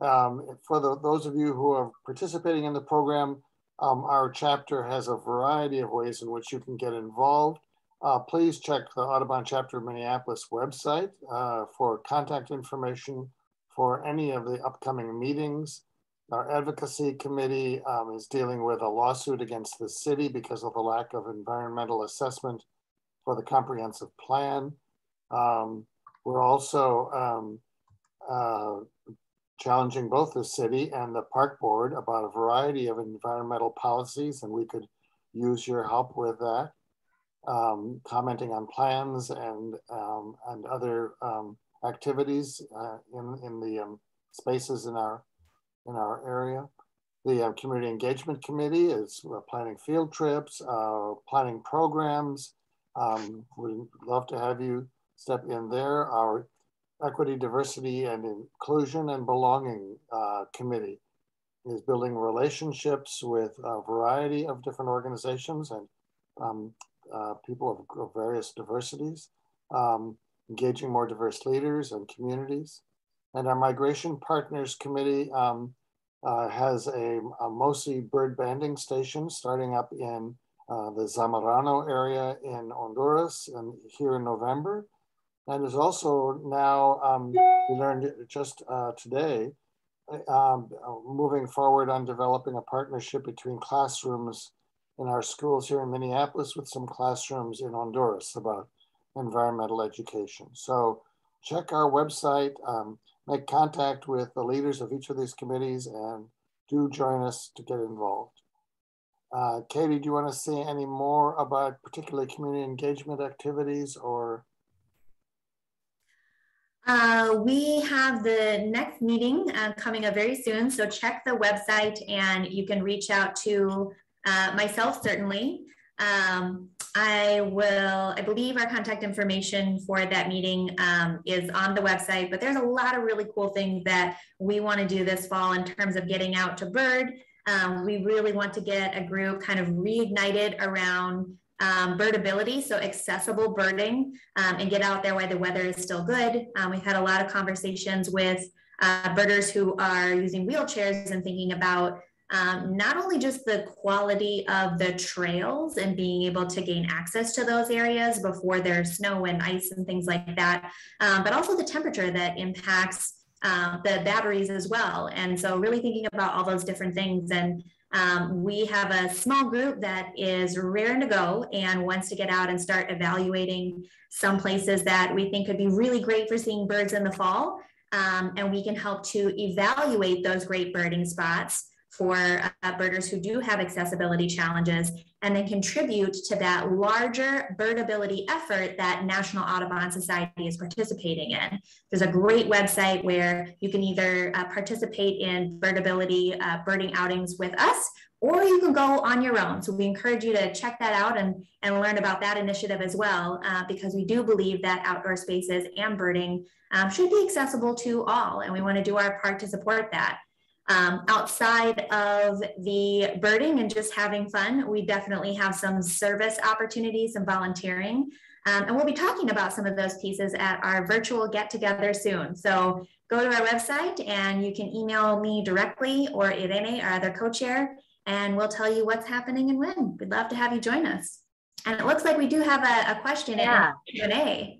Um, for the, those of you who are participating in the program, um, our chapter has a variety of ways in which you can get involved. Uh, please check the Audubon Chapter Minneapolis website uh, for contact information for any of the upcoming meetings. Our advocacy committee um, is dealing with a lawsuit against the city because of the lack of environmental assessment for the comprehensive plan. Um, we're also um, uh, challenging both the city and the park board about a variety of environmental policies, and we could use your help with that. Um, commenting on plans and um, and other um, activities uh, in in the um, spaces in our in our area. The uh, community engagement committee is uh, planning field trips, uh, planning programs. Um, we'd love to have you step in there. Our Equity, Diversity, and Inclusion and Belonging uh, Committee is building relationships with a variety of different organizations and um, uh, people of, of, various diversities, um, engaging more diverse leaders and communities. And our Migration Partners Committee um, uh, has a, a MoSI bird banding station starting up in uh, the Zamorano area in Honduras and here in November. And is also now, um, we learned just uh, today, um, moving forward on developing a partnership between classrooms in our schools here in Minneapolis with some classrooms in Honduras about environmental education. So check our website, um, make contact with the leaders of each of these committees and do join us to get involved. Uh, Katie, do you want to say any more about particularly community engagement activities or uh, we have the next meeting uh, coming up very soon, so check the website and you can reach out to uh, myself, certainly. Um, I will, I believe our contact information for that meeting um, is on the website, but there's a lot of really cool things that we want to do this fall in terms of getting out to bird. Um, we really want to get a group kind of reignited around um, birdability, so accessible birding, um, and get out there while the weather is still good. Um, we've had a lot of conversations with uh, birders who are using wheelchairs and thinking about um, not only just the quality of the trails and being able to gain access to those areas before there's snow and ice and things like that, um, but also the temperature that impacts um, the batteries as well. And so really thinking about all those different things and um, we have a small group that is raring to go and wants to get out and start evaluating some places that we think could be really great for seeing birds in the fall. Um, and we can help to evaluate those great birding spots for uh, birders who do have accessibility challenges and then contribute to that larger birdability effort that National Audubon Society is participating in. There's a great website where you can either uh, participate in birdability uh, birding outings with us or you can go on your own. So we encourage you to check that out and, and learn about that initiative as well, uh, because we do believe that outdoor spaces and birding um, should be accessible to all, and we want to do our part to support that. Um, outside of the birding and just having fun, we definitely have some service opportunities and volunteering. Um, and we'll be talking about some of those pieces at our virtual get together soon. So go to our website and you can email me directly or Irene, our other co-chair, and we'll tell you what's happening and when. We'd love to have you join us. And it looks like we do have a, a question yeah. in Q&A.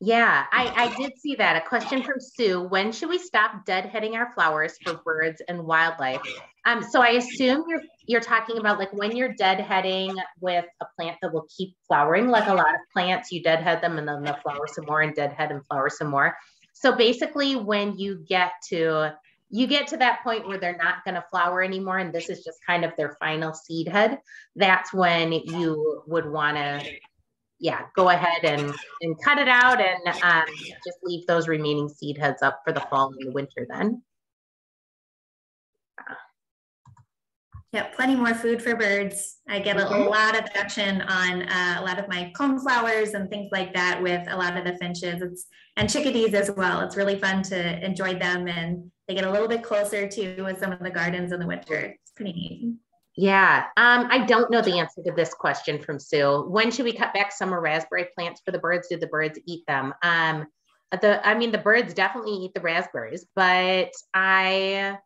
Yeah, I, I did see that. A question from Sue. When should we stop deadheading our flowers for birds and wildlife? Um, so I assume you're you're talking about like when you're deadheading with a plant that will keep flowering, like a lot of plants, you deadhead them and then they'll flower some more and deadhead and flower some more. So basically when you get to you get to that point where they're not going to flower anymore and this is just kind of their final seed head that's when you would want to yeah go ahead and and cut it out and um, just leave those remaining seed heads up for the fall and the winter then Yeah, plenty more food for birds. I get a, a lot of action on uh, a lot of my coneflowers and things like that with a lot of the finches. It's and chickadees as well. It's really fun to enjoy them and they get a little bit closer to with some of the gardens in the winter. It's pretty neat. Yeah, um, I don't know the answer to this question from Sue. When should we cut back summer raspberry plants for the birds? Do the birds eat them? Um, the I mean, the birds definitely eat the raspberries, but I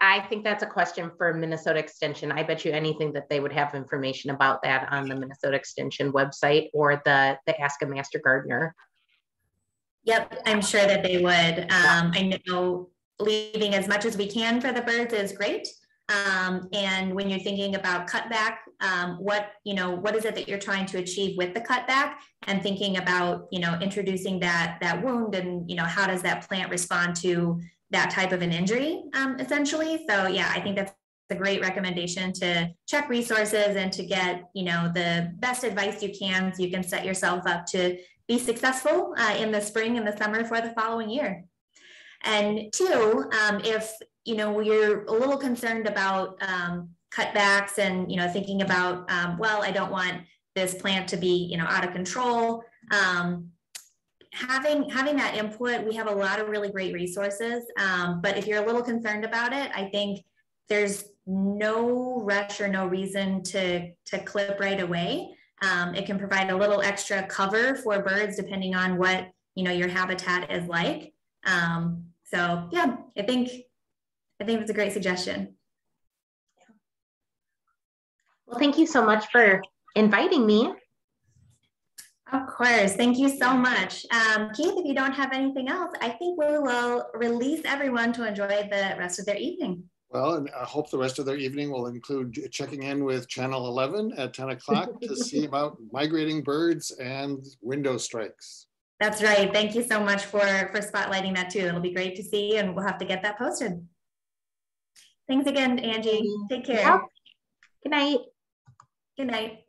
I think that's a question for Minnesota Extension. I bet you anything that they would have information about that on the Minnesota Extension website or the the Ask a Master Gardener Yep, I'm sure that they would. Um, I know leaving as much as we can for the birds is great. Um, and when you're thinking about cutback, um, what you know, what is it that you're trying to achieve with the cutback, and thinking about you know introducing that that wound, and you know how does that plant respond to that type of an injury, um, essentially. So yeah, I think that's a great recommendation to check resources and to get you know the best advice you can, so you can set yourself up to be successful uh, in the spring and the summer for the following year. And two, um, if you know we're a little concerned about um, cutbacks and you know thinking about um, well, I don't want this plant to be you know out of control. Um, having having that input, we have a lot of really great resources. Um, but if you're a little concerned about it, I think there's no rush or no reason to to clip right away. Um, it can provide a little extra cover for birds depending on what you know your habitat is like. Um, so yeah, I think I think it's a great suggestion. Well, thank you so much for inviting me. Of course. Thank you so much. Um, Keith, if you don't have anything else, I think we will release everyone to enjoy the rest of their evening. Well, and I hope the rest of their evening will include checking in with Channel 11 at 10 o'clock to see about migrating birds and window strikes. That's right. Thank you so much for, for spotlighting that too. It'll be great to see and we'll have to get that posted. Thanks again, Angie. Take care. Good night. Good night.